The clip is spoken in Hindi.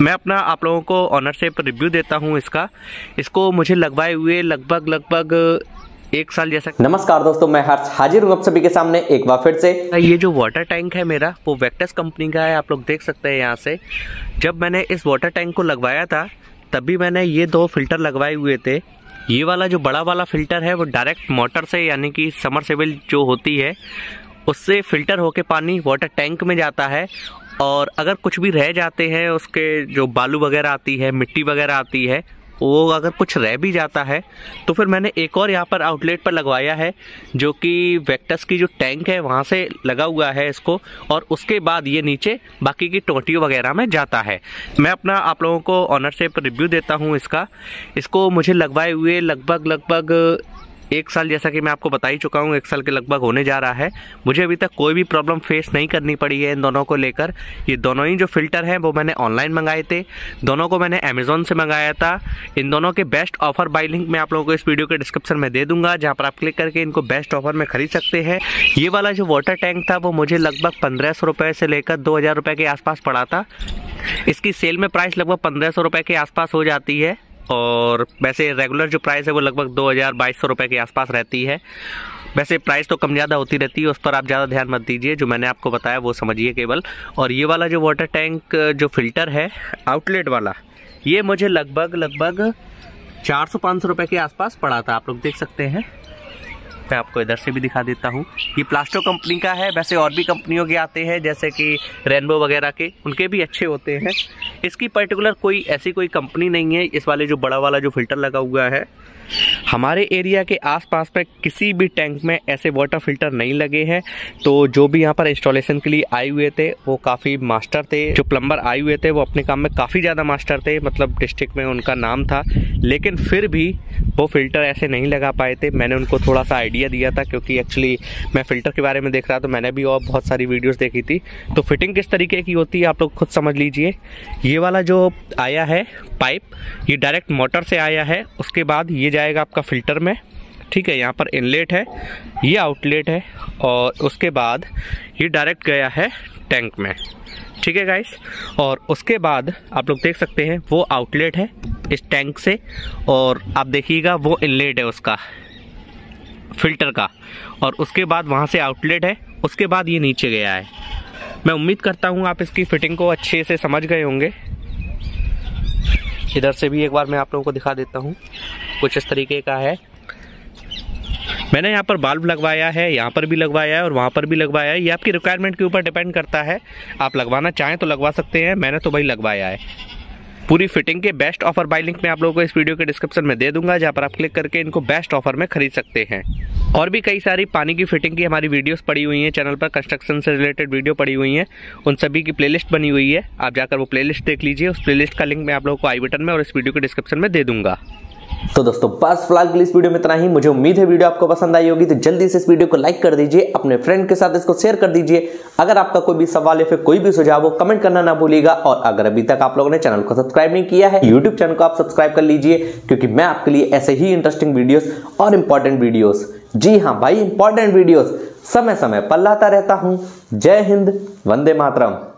मैं अपना आप लोगों को ऑनर से रिव्यू देता हूँ इसका। इसको मुझे लगवाए हुए लगभग लगभग एक साल जैसा नमस्कार दोस्तों मैं हर्ष हाजिर हूँ आप सभी के सामने एक बार फिर से। ये जो वाटर टैंक है मेरा वो वेक्टस कंपनी का है आप लोग देख सकते हैं यहाँ से। जब मैंने इस वाटर टैंक को लगवाया था तभी मैंने ये दो फ़िल्टर लगवाए हुए थे। ये वाला जो बड़ा वाला फ़िल्टर है वो डायरेक्ट मोटर से यानी कि समर जो होती है उससे फ़िल्टर होके पानी वाटर टैंक में जाता है। और अगर कुछ भी रह जाते हैं, उसके जो बालू वगैरह आती है, मिट्टी वगैरह आती है, वो अगर कुछ रह भी जाता है तो फिर मैंने एक और यहाँ पर आउटलेट पर लगवाया है, जो कि वेक्टस की जो टैंक है, वहाँ से लगा हुआ है इसको, और उसके बाद ये नीचे बाकी की टोटियों वगैरह में जाता है। मैं अपना आप लोगों को ऑनर से रिव्यू देता हूँ इसका। इसको मुझे लगवाए हुए लगभग लगभग एक साल जैसा कि मैं आपको बता ही चुका हूँ, एक साल के लगभग होने जा रहा है। मुझे अभी तक कोई भी प्रॉब्लम फेस नहीं करनी पड़ी है इन दोनों को लेकर। ये दोनों ही जो फ़िल्टर हैं, वो मैंने ऑनलाइन मंगाए थे। दोनों को मैंने अमेजोन से मंगाया था। इन दोनों के बेस्ट ऑफ़र बाई लिंक मैं आप लोगों को इस वीडियो के डिस्क्रिप्शन में दे दूँगा, जहाँ पर आप क्लिक करके इनको बेस्ट ऑफ़र में खरीद सकते हैं। ये वाला जो वाटर टैंक था, वो मुझे लगभग पंद्रह सौ से लेकर दो हज़ार के आसपास पड़ा था। इसकी सेल में प्राइस लगभग पंद्रह सौ के आसपास हो जाती है। और वैसे रेगुलर जो प्राइस है वो लगभग दो हज़ार बाईस सौ रुपये के आसपास रहती है। वैसे प्राइस तो कम ज़्यादा होती रहती है, उस पर आप ज़्यादा ध्यान मत दीजिए, जो मैंने आपको बताया वो समझिए केवल। और ये वाला जो वाटर टैंक जो फ़िल्टर है आउटलेट वाला, ये मुझे लगभग लगभग चार सौ पाँच सौ रुपये के आसपास पड़ा था, आप लोग देख सकते हैं। मैं आपको इधर से भी दिखा देता हूँ। ये प्लास्टो कंपनी का है, वैसे और भी कंपनियों के आते हैं, जैसे कि रेनबो वगैरह के, उनके भी अच्छे होते हैं। इसकी पर्टिकुलर कोई ऐसी कोई कंपनी नहीं है, इस वाले जो बड़ा वाला जो फ़िल्टर लगा हुआ है हमारे एरिया के आसपास में किसी भी टैंक में ऐसे वाटर फ़िल्टर नहीं लगे हैं। तो जो भी यहाँ पर इंस्टॉलेशन के लिए आए हुए थे, वो काफ़ी मास्टर थे। जो प्लम्बर आए हुए थे, वो अपने काम में काफ़ी ज़्यादा मास्टर थे। मतलब डिस्ट्रिक्ट में उनका नाम था। लेकिन फिर भी वो फ़िल्टर ऐसे नहीं लगा पाए थे। मैंने उनको थोड़ा सा आइडिया दिया था, क्योंकि एक्चुअली मैं फ़िल्टर के बारे में देख रहा था। मैंने भी और बहुत सारी वीडियोज़ देखी थी। तो फिटिंग किस तरीके की होती है, आप लोग खुद समझ लीजिए। ये वाला जो आया है पाइप ये डायरेक्ट मोटर से आया है। उसके बाद ये जाएगा आपका फ़िल्टर में। ठीक है, यहाँ पर इनलेट है, ये आउटलेट है और उसके बाद ये डायरेक्ट गया है टैंक में। ठीक है गाइस और उसके बाद आप लोग देख सकते हैं, वो आउटलेट है इस टैंक से और आप देखिएगा, वो इनलेट है उसका, फ़िल्टर का। और उसके बाद वहाँ से आउटलेट है, उसके बाद ये नीचे गया है। मैं उम्मीद करता हूँ आप इसकी फिटिंग को अच्छे से समझ गए होंगे। इधर से भी एक बार मैं आप लोगों को दिखा देता हूँ। कुछ इस तरीके का है? मैंने यहाँ पर बाल्ब लगवाया है, यहाँ पर भी लगवाया है और वहाँ पर भी लगवाया है। ये आपकी रिक्वायरमेंट के ऊपर डिपेंड करता है। आप लगवाना चाहें तो लगवा सकते हैं, मैंने तो भाई लगवाया है। पूरी फिटिंग के बेस्ट ऑफ़र बाई लिंक मैं आप लोगों को इस वीडियो के डिस्क्रिप्शन में दे दूँगा, जहाँ पर आप क्लिक करके इनको बेस्ट ऑफ़र में खरीद सकते हैं। और भी कई सारी पानी की फिटिंग की हमारी वीडियोस पड़ी हुई हैं चैनल पर कंस्ट्रक्शन से रिलेटेड वीडियो पड़ी हुई हैं, उन सभी की प्लेलिस्ट बनी हुई है। आप जाकर वो प्लेलिस्ट देख लीजिए, उस प्लेलिस्ट का लिंक मैं आप लोगों को आई बटन में और इस वीडियो के डिस्क्रिप्शन में दे दूँगा। तो दोस्तों, बस फ़िलहाल के लिए इस वीडियो में इतना ही। मुझे उम्मीद है वीडियो आपको पसंद आई होगी तो जल्दी से इस वीडियो को लाइक कर दीजिए, अपने फ्रेंड के साथ इसको शेयर कर दीजिए। अगर आपका कोई भी सवाल या फिर कोई भी सुझाव हो कमेंट करना ना भूलिएगा। और अगर अभी तक आप लोगों ने चैनल को सब्सक्राइब नहीं किया है यूट्यूब चैनल को आप सब्सक्राइब कर लीजिए, क्योंकि मैं आपके लिए ऐसे ही इंटरेस्टिंग वीडियोस और इंपॉर्टेंट वीडियोस जी हाँ भाई इंपॉर्टेंट वीडियोस समय समय पर लाता रहता हूँ। जय हिंद, वंदे मातरम।